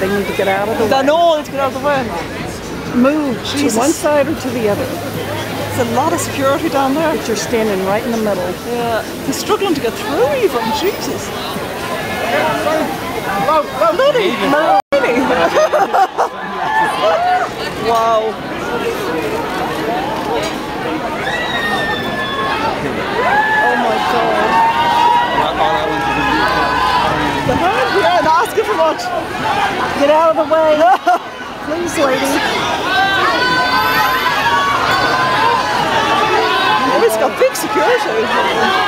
They need to get out of the They way. know let's get out of the way. Move Jesus. to one side or to the other. There's a lot of security down there. But you're standing right in the middle. Yeah, They're struggling to get through even. Jesus. Bloody Maloney. wow. Oh my god. The hand? Yeah, not asking for much. Get out of the way. Please, lady. He's got big security.